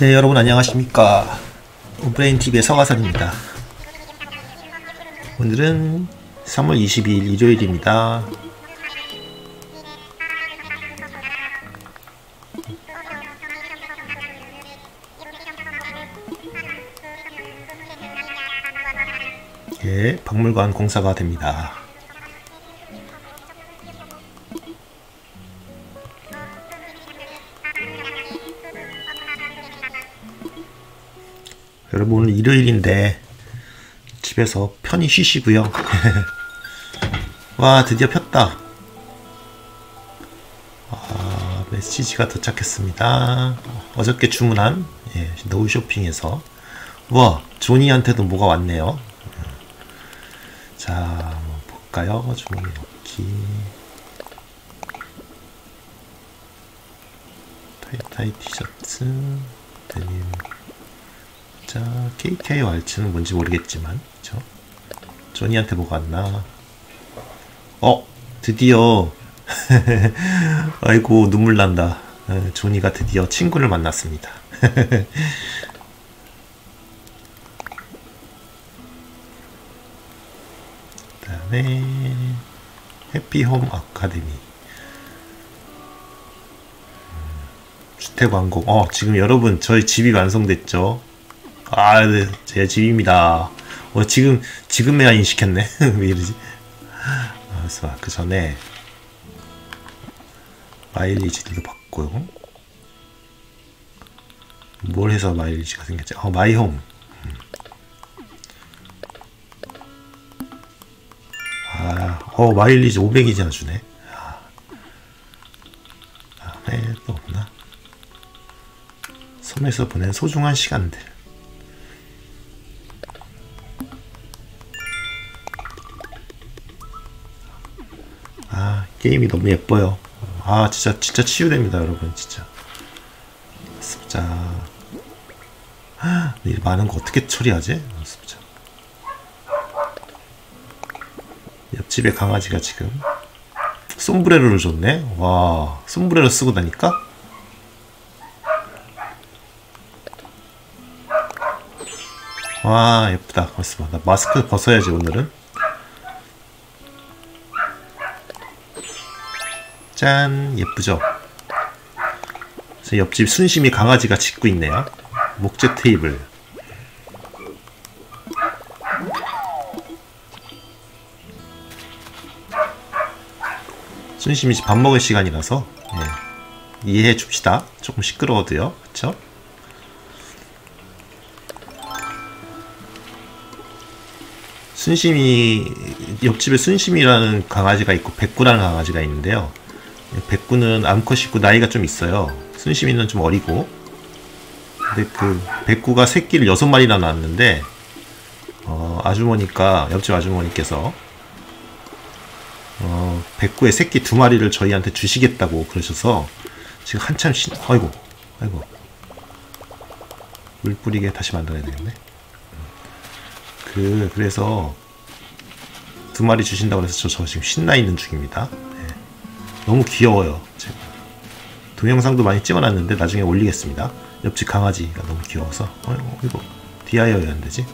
네 여러분 안녕하십니까? 오브레인TV의 서가선입니다. 오늘은 3월 22일 일요일입니다. 예, 박물관 공사가 됩니다 여러분 오늘 일요일인데 집에서 편히 쉬시고요. 와 드디어 폈다. 아, 메시지가 도착했습니다. 어저께 주문한 예, 노우 쇼핑에서 와 조니한테도 뭐가 왔네요. 자 볼까요? 주문이 넣기 타이타이 티셔츠 데님 자, KK 왈츠는 뭔지 모르겠지만, 그쵸? 조니한테 뭐가 왔나? 어, 드디어, 아이고, 눈물 난다. 어, 조니가 드디어 친구를 만났습니다. 그 다음에, 해피홈 아카데미. 음, 주택왕국. 어, 지금 여러분, 저희 집이 완성됐죠? 아, 네, 제 집입니다. 어, 지금, 지금에야 인식했네. 왜 이러지? 아, 그래서 그 전에, 마일리지도 받고요. 뭘 해서 마일리지가 생겼지? 어, 마이홈. 음. 아, 어, 마일리지 500이나 주네. 아. 다음에 또 없나? 섬에서 보낸 소중한 시간들. 게임이 너무 예뻐요. 아 진짜 진짜 치유됩니다 여러분 진짜. 습자. 이 많은 거 어떻게 처리하지? 습자. 옆집에 강아지가 지금 솜브레로를 줬네? 와 솜브레로 쓰고 다니까? 와 예쁘다. 벌써 나 마스크 벗어야지 오늘은 짠 예쁘죠? 옆집 순심이 강아지가 짖고 있네요. 목재 테이블. 순심이 밥 먹을 시간이라서 예, 이해해 줍시다. 조금 시끄러워도요. 그쵸? 순심이 옆집에 순심이라는 강아지가 있고 백구라는 강아지가 있는데요 백구는 암컷이고 나이가 좀 있어요. 순심이는 좀 어리고. 근데 그 백구가 새끼를 여섯 마리나 낳았는데 어, 아주머니가 옆집 아주머니께서 어, 백구의 새끼 두 마리를 저희한테 주시겠다고 그러셔서 지금 한참 신 아이고 아이고 물 뿌리게 다시 만들어야 되겠네. 그 그래서 두 마리 주신다고 해서 저, 저 지금 신나 있는 중입니다. 너무 귀여워요. 제가 동영상도 많이 찍어놨는데 나중에 올리겠습니다. 옆집 강아지가 너무 귀여워서 어이구 이거 DIY 안 되지?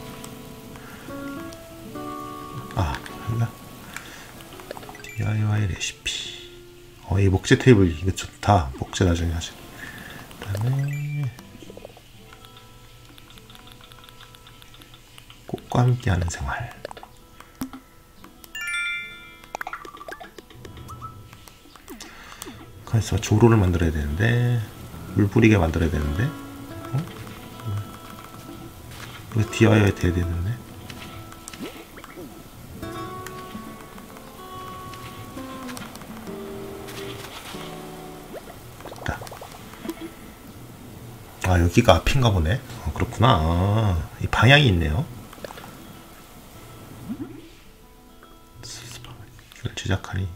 아 여기가 DIY 레시피 어이 목재 테이블 이거 좋다 목재 나중에 하죠 그다음에 꽃과 함께하는 생활 그래서 조로를 만들어야 되는데 물 뿌리게 만들어야 되는데 어? 이거 DIY 돼야 되는데. 됐다. 아 여기가 앞인가 보네. 어, 그렇구나. 아, 이 방향이 있네요. 제작하니.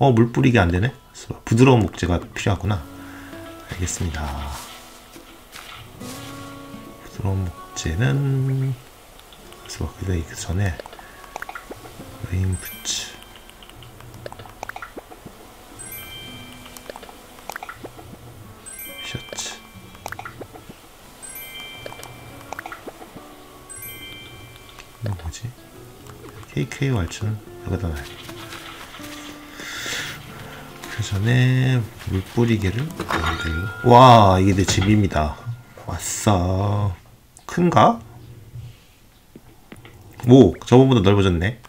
어 물 뿌리게 안 되네 수가 부드러운 목재가 필요하구나. 알겠습니다. 부드러운 목재는 수박이다 그 전에 레인부츠. 셔츠. 이건 뭐지? KK 왈츠는 여기다 놔야지 그 전에 물 만들고 와 이게 내 집입니다. 왔어. 큰가? 오 저번보다 넓어졌네.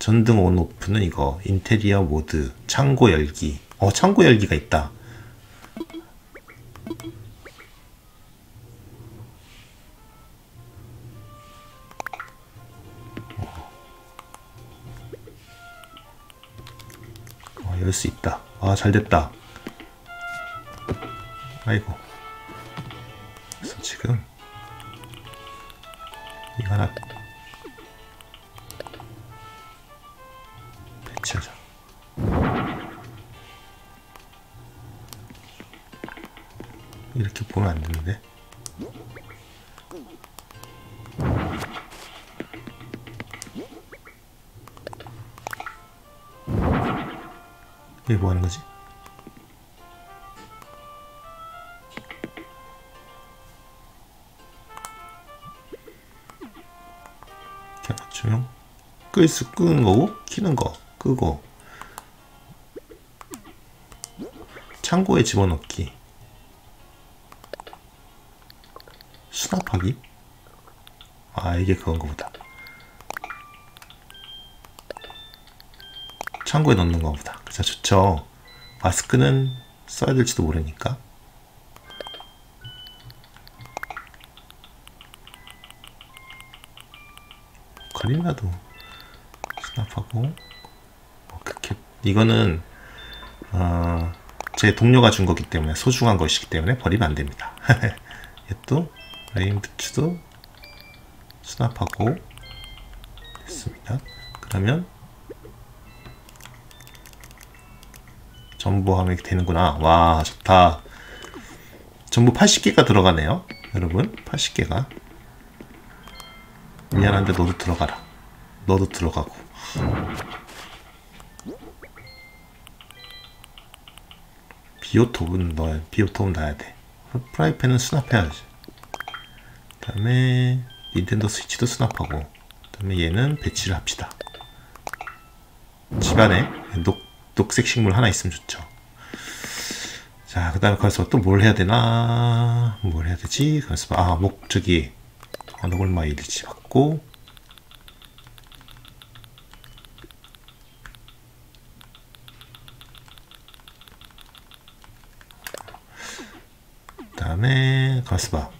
전등 온오프는 이거 인테리어 모드 창고 열기 어 창고 열기가 있다 열 수 있다. 아 잘됐다. 아이고 이게 뭐 하는 거지? 조용 끌수 끄는 거고 키는 거 끄고. 창고에 집어넣기. 수납하기? 아 이게 그건가 보다. 창고에 넣는 거 보다 그래서 좋죠 마스크는 써야 될지도 모르니까 카리나도 수납하고 어, 그렇게 이거는 어, 제 동료가 준 거기 때문에 소중한 것이기 때문에 버리면 안 됩니다. 얘도 레인부츠도 수납하고 됐습니다. 그러면 전부 하면 되는구나. 와 좋다. 전부 80개가 들어가네요. 여러분 80개가 미안한데 너도 들어가라. 너도 들어가고. 비오톱은 넣어야 비오톱은 놔야 돼. 프라이팬은 수납해야지. 그 다음에 닌텐도 스위치도 수납하고. 그 다음에 얘는 배치를 합시다. 집안에 녹, 녹색 식물 하나 있으면 좋죠. 자, 그 다음에 거기서 또 뭘 해야 되나? 뭘 해야 되지? 그래서, 아, 목, 저기, 노골마 일지 받고, 그 다음에, 가스바.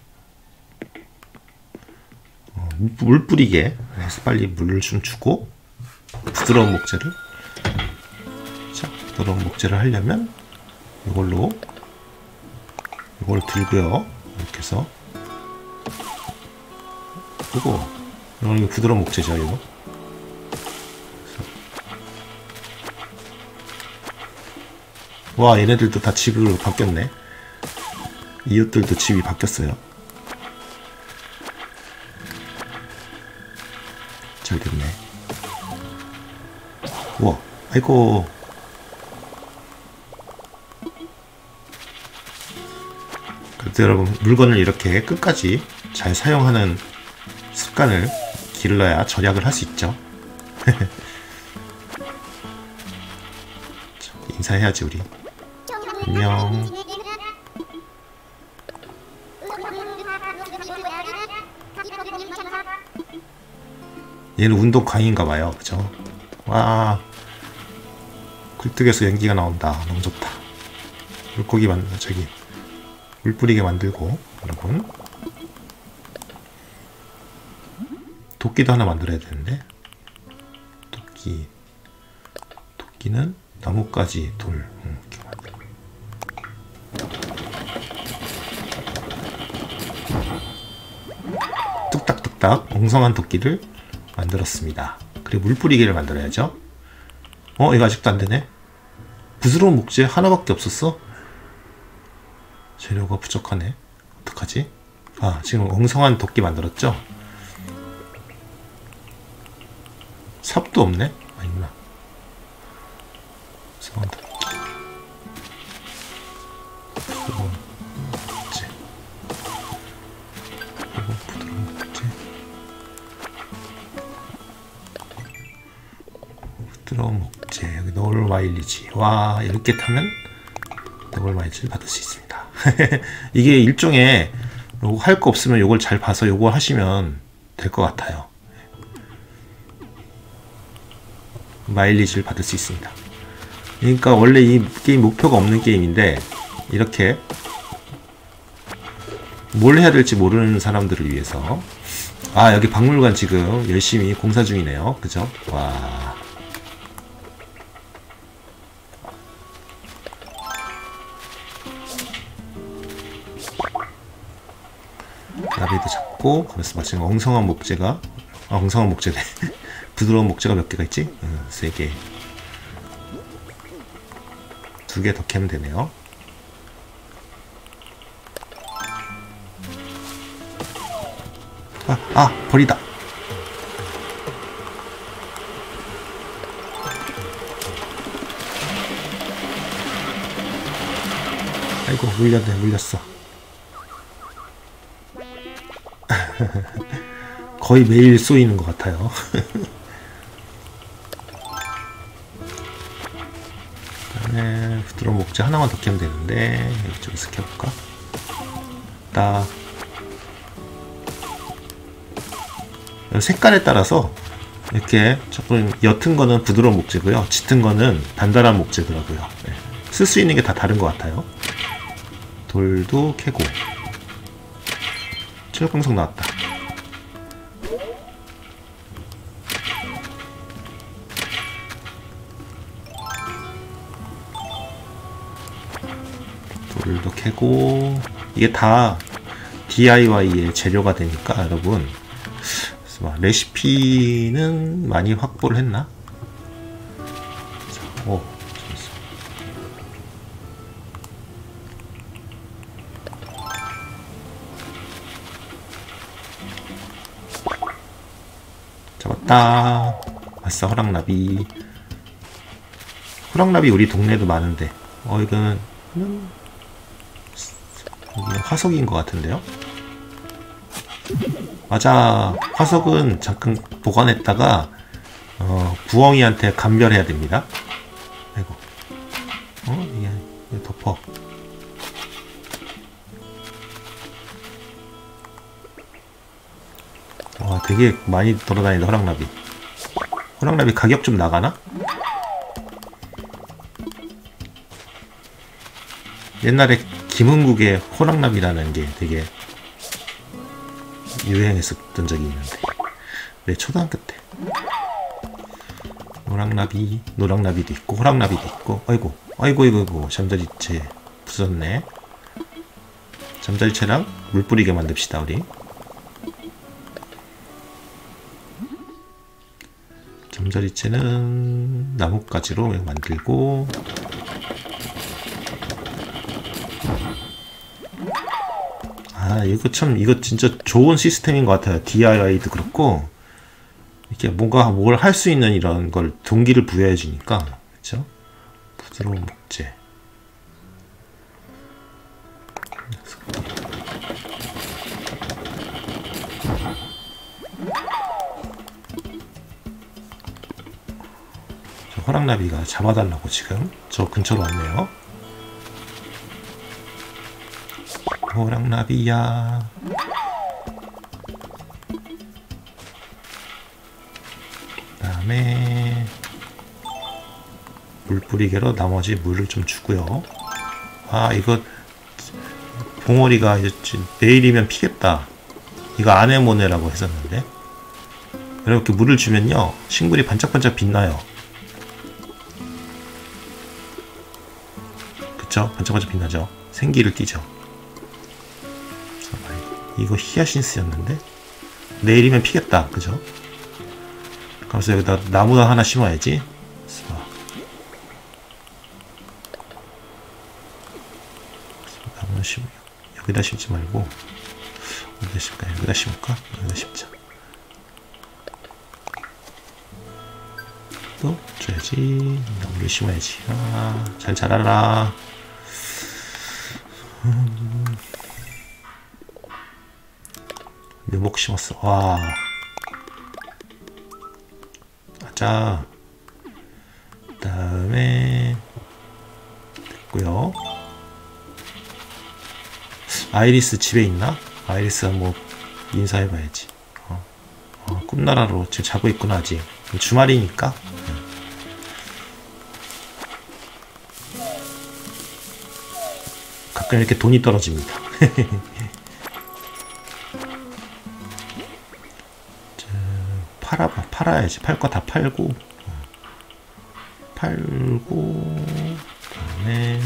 어, 물 뿌리게 해서 빨리 물을 좀 주고, 부드러운 목재를. 자, 부드러운 목재를 하려면, 이걸로, 이걸 들고요. 이렇게 해서. 그리고, 이거 부드러운 목재죠, 이거. 와, 얘네들도 다 집으로 바뀌었네. 이웃들도 집이 바뀌었어요. 잘 됐네. 우와, 아이고. 여러분, 물건을 이렇게 끝까지 잘 사용하는 습관을 길러야 절약을 할 수 있죠. 자, 인사해야지, 우리. 안녕. 얘는 운동 강인가 봐요. 그죠? 와. 굴뚝에서 연기가 나온다. 너무 좋다. 물고기 만 저기 물 뿌리게 만들고 여러분 도끼도 하나 만들어야 되는데 도끼 도끼는 나뭇가지 돌 음, 이렇게 만들고. 뚝딱뚝딱 엉성한 도끼를 만들었습니다. 그리고 물 뿌리기를 만들어야죠. 어, 이거 아직도 안 되네. 부스러운 목재 하나밖에 없었어? 재료가 부족하네. 어떡하지? 아 지금 엉성한 도끼 만들었죠? 삽도 없네? 아니구나? 엉성한 도끼 부드러운 목재 그리고 부드러운 목재 부드러운 목재. 여기 노을 와일리지. 와 이렇게 타면 노을 와일리지를 받을 수 있습니다. 이게 일종의 할 거 없으면 이걸 잘 봐서 이거 하시면 될 것 같아요. 마일리지를 받을 수 있습니다. 그러니까 원래 이 게임 목표가 없는 게임인데 이렇게 뭘 해야 될지 모르는 사람들을 위해서. 아 여기 박물관 지금 열심히 공사 중이네요. 그죠? 와 나비도 잡고 그래서 마침 엉성한 목재가 아, 엉성한 목재네 부드러운 목재가 몇 개가 있지? 음, 세 개. 두 개 더 캐면 되네요. 아, 아, 버리다. 아이고, 물렸네, 물렸어. 거의 매일 쏘이는 것 같아요. 그다음에 부드러운 목재 하나만 더 캐면 되는데 이쪽에서 캐볼까? 딱 색깔에 따라서 이렇게 조금 옅은 거는 부드러운 목재고요. 짙은 거는 단단한 목재더라고요. 네. 쓸수 있는 게 다 다른 것 같아요. 돌도 캐고 체력광석 나왔다. 돌도 캐고 이게 다 DIY의 재료가 되니까 여러분 레시피는 많이 확보를 했나? 자, 오. 잡았다. 아싸, 호랑나비. 호랑나비 우리 동네도 많은데. 어, 이거는, 여기는 화석인 것 같은데요? 맞아. 화석은 잠깐 보관했다가, 어, 부엉이한테 감별해야 됩니다. 아이고. 어? 이게, 이게 덮어. 와, 되게 많이 돌아다니다, 호랑나비. 호랑나비 가격 좀 나가나? 옛날에 김흥국의 호랑나비라는 게 되게 유행했었던 적이 있는데. 내 초등학교 때? 노랑나비 노랑나비도 있고 호랑나비도 있고. 아이고 아이고 아이고 아이고 잠자리채 부쉈네. 잠자리채랑 물 뿌리게 만듭시다 우리. 잠자리채는 나뭇가지로 만들고 아 이거 참 이거 진짜 좋은 시스템인 것 같아요. DIY도 그렇고 이렇게 뭔가 뭘 할 수 있는 이런 걸 동기를 부여해 주니까 그렇죠 부드러운 목재. 저 호랑나비가 잡아달라고 지금 저 근처로 왔네요 호랑나비야. 다음에 물 뿌리개로 나머지 물을 좀 주고요. 아 이거 봉오리가 이제 내일이면 피겠다. 이거 아네모네라고 했었는데. 이렇게 물을 주면요 식물이 반짝반짝 빛나요. 그쵸? 반짝반짝 빛나죠? 생기를 띠죠 이거 히아신스였는데? 내일이면 피겠다. 그죠? 그래서 여기다 나무나 하나 심어야지. 나무 심 여기다 심지 말고. 어디다 심을까? 여기다 심을까? 여기다 심자. 또 줘야지. 나무를 심어야지. 아, 잘 자라라. 음. 묘목 심었어. 와. 자. 다음에 됐고요. 아이리스 집에 있나? 아이리스 한번 인사해봐야지. 어, 어, 꿈나라로 지금 자고 있구나 아직. 주말이니까. 가끔 이렇게 돈이 떨어집니다. 팔아 팔아야지. 팔 거 다 팔고 팔고 그 다음에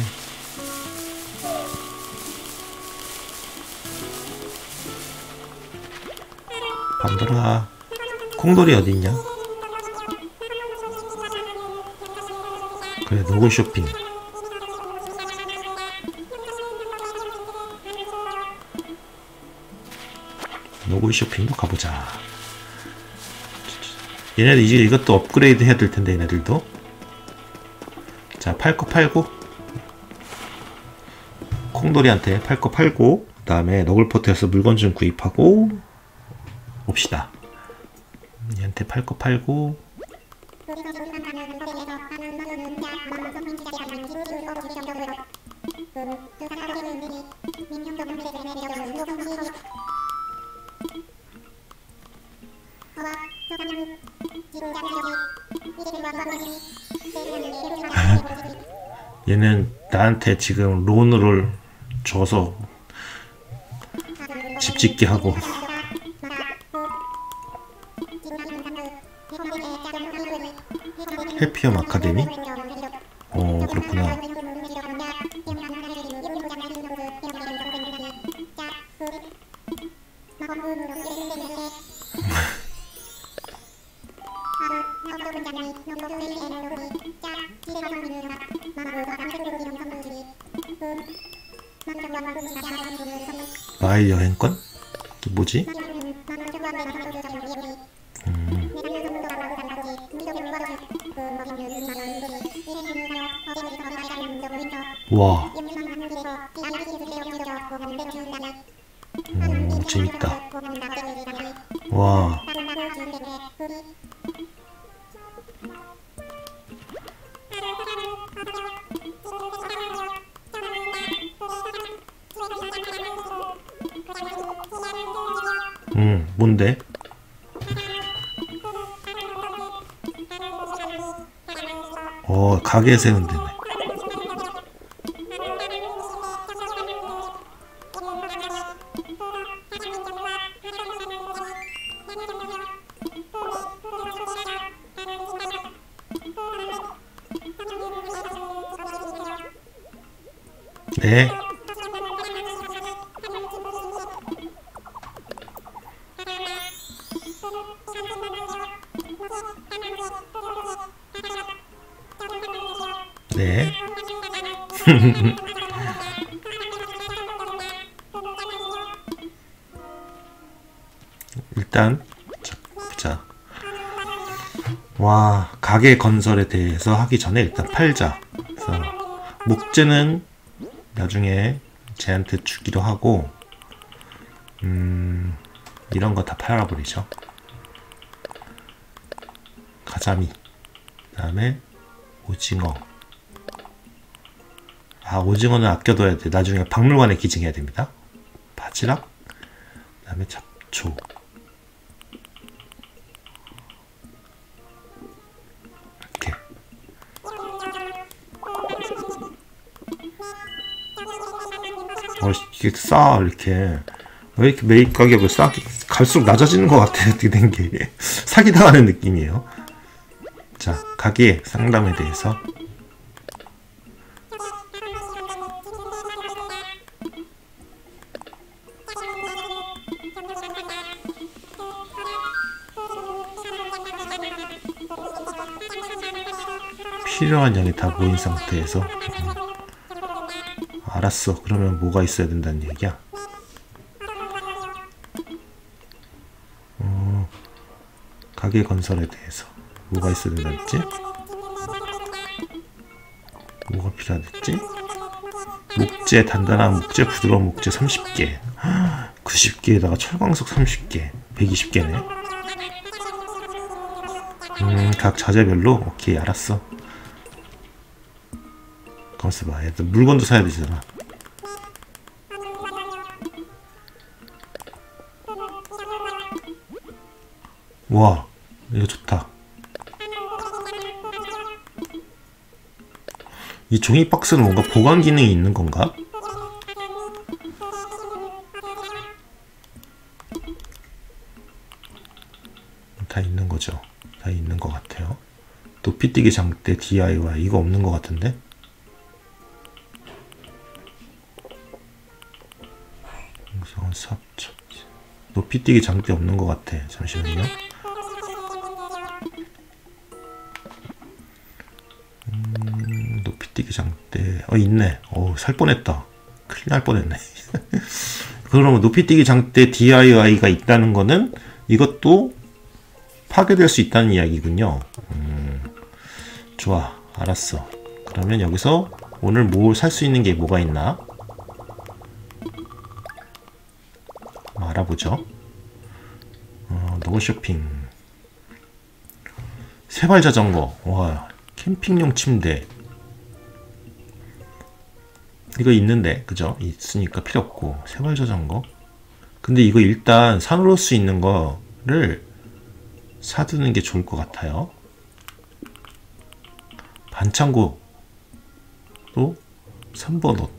밤돌아 콩돌이 어디 있냐? 그래 노골 쇼핑 노골 쇼핑도 가보자 얘네들 이제 이것도 업그레이드 해야 될 텐데 얘네들도. 자팔거 팔고. 콩돌이한테 팔거 팔고 그 다음에 너굴포트에서 물건 좀 구입하고 봅시다. 얘한테 팔거 팔고 얘는 나한테 지금 론을 줘서 집 짓게 하고 해피엄 아카데미? 어 그렇구나 뭐지? 음. 와. 음, 재밌다. 와. 뭔데? 어, 가게 세운 데네. 네. 네. 일단 자, 보자. 와 가게 건설에 대해서 하기 전에 일단 팔자. 그래서 목재는 나중에 쟤한테 주기로 하고 음 이런 거 다 팔아버리죠. 가자미. 그 다음에 오징어. 아 오징어는 아껴둬야 돼. 나중에 박물관에 기증해야 됩니다. 바지락. 그 다음에 잡초. 이렇게. 어 이게 싸 이렇게. 왜 이렇게 매입 가격을 싸게 갈수록 낮아지는 것 같아 어떻게 된 게 사기 당하는 느낌이에요. 자 가게 상담에 대해서 필요한 양이 다 모인 상태에서. 음. 알았어. 그러면 뭐가 있어야 된다는 얘기야? 어, 가게 건설에 대해서 뭐가 있어야 된다랬지? 뭐가 필요하댔지? 목재 단단한 목재 부드러운 목재 30개. 90개에다가 철광석 30개. 120개네. 음, 각 자재별로? 오케이 알았어 가만있어 봐. 얘들 물건도 사야 되잖아. 와, 이거 좋다. 이 종이 박스는 뭔가 보관 기능이 있는 건가? 다 있는 거죠. 다 있는 것 같아요. 높이뛰기 장대 DIY 이거 없는 것 같은데? 높이뛰기 장대 없는 것 같아. 잠시만요. 음, 높이뛰기 장대 어 있네. 어살 뻔했다. 큰일 날 뻔했네. 그러면 높이뛰기 장대 DIY가 있다는 거는 이것도 파괴될 수 있다는 이야기군요. 음, 좋아, 알았어. 그러면 여기서 오늘 뭘 살 수 있는 게 뭐가 있나? 알아보죠. 어, 노 쇼핑. 세발 자전거. 와, 캠핑용 침대. 이거 있는데, 그죠? 있으니까 필요 없고. 세발 자전거. 근데 이거 일단 산으로 수 있는 거를 사두는 게 좋을 것 같아요. 반창고 또 3번 옷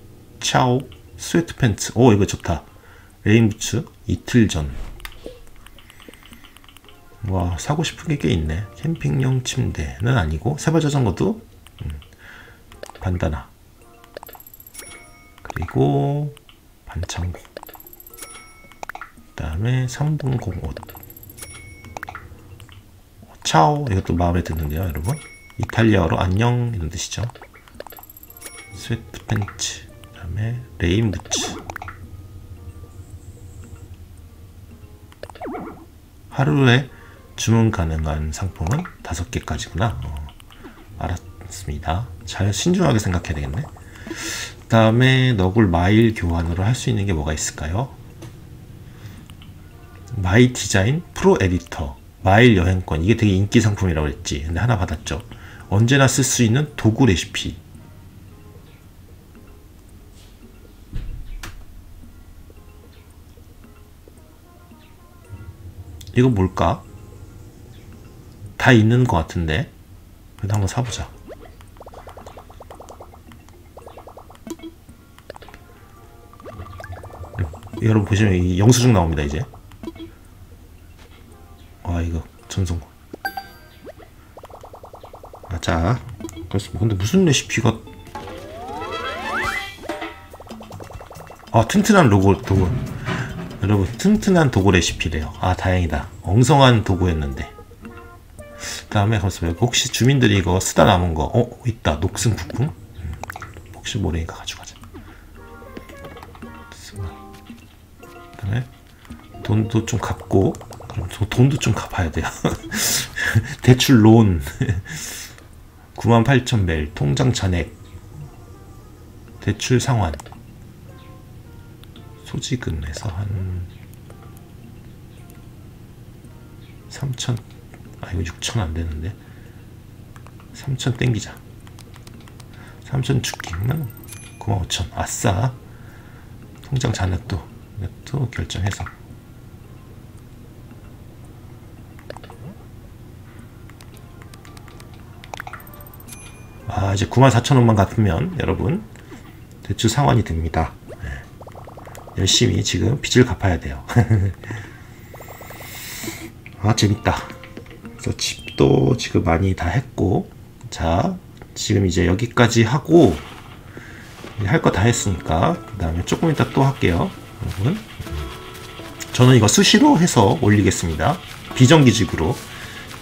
차오 스웨트 팬츠 오 이거 좋다 레인부츠 이틀 전 와 사고 싶은 게 꽤 있네. 캠핑용 침대는 아니고 세발 자전거도 음, 반다나 그리고 반창고. 그 다음에 3분 공옷. 차오 이것도 마음에 드는데요 여러분. 이탈리아어로 안녕 이런 뜻이죠. sweat pants. 그 다음에 rain boots. 하루에 주문 가능한 상품은 다섯 개까지구나. 어, 알았습니다. 잘 신중하게 생각해야 되겠네. 그 다음에 너굴 마일 교환으로 할 수 있는 게 뭐가 있을까요? My Design Pro Editor. 마일 여행권. 이게 되게 인기 상품이라고 했지. 근데 하나 받았죠. 언제나 쓸 수 있는 도구 레시피. 이거 뭘까? 다 있는 것 같은데? 그래도 한번 사보자. 여러분 보시면 영수증 나옵니다 이제. 아 이거 전송. 자 그래서 뭐 근데 무슨 레시피가 아 튼튼한 로고 도구. 여러분 튼튼한 도구 레시피래요. 아 다행이다. 엉성한 도구였는데. 그 다음에 그래서 혹시 주민들이 이거 쓰다 남은 거 어? 있다. 녹슨 부품? 음, 혹시 모르니까 가져가자. 그 다음에 돈도 좀 갚고 그럼 돈도 좀 갚아야 돼요. 대출 론 98,000벨 통장 잔액. 대출 상환. 소지금에서 한 3천 아 이거 6천 안 되는데? 3천 땡기자. 3천 죽기면 9만 5천. 아싸. 통장 잔액도 이것도 결정해서. 아 이제 94,000원만 갚으면 여러분 대출 상환이 됩니다. 네. 열심히 지금 빚을 갚아야 돼요. 아 재밌다 그래서 집도 지금 많이 다 했고 자 지금 이제 여기까지 하고 할 거 다 했으니까 그 다음에 조금 이따 또 할게요 여러분 저는 이거 수시로 해서 올리겠습니다 비정기직으로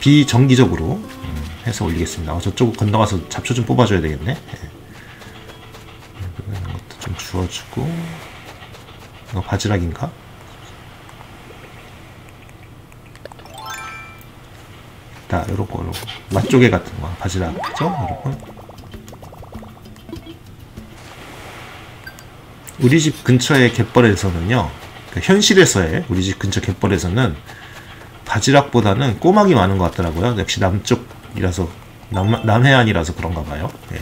비정기적으로 해서 올리겠습니다. 어, 저쪽 건너가서 잡초 좀 뽑아줘야 되겠네. 네. 이런 것도 좀 주워주고 이거 바지락인가? 자, 요렇거, 요렇거. 맛조개 같은 거, 바지락, 그죠? 여러분. 우리 집 근처의 갯벌에서는요, 그 현실에서의 우리 집 근처 갯벌에서는 바지락보다는 꼬막이 많은 것 같더라고요. 역시 남쪽 이라서 남, 남해안이라서 그런가 봐요. 예.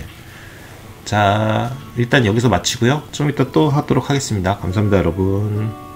자, 일단 여기서 마치고요. 좀 이따 또 하도록 하겠습니다. 감사합니다, 여러분.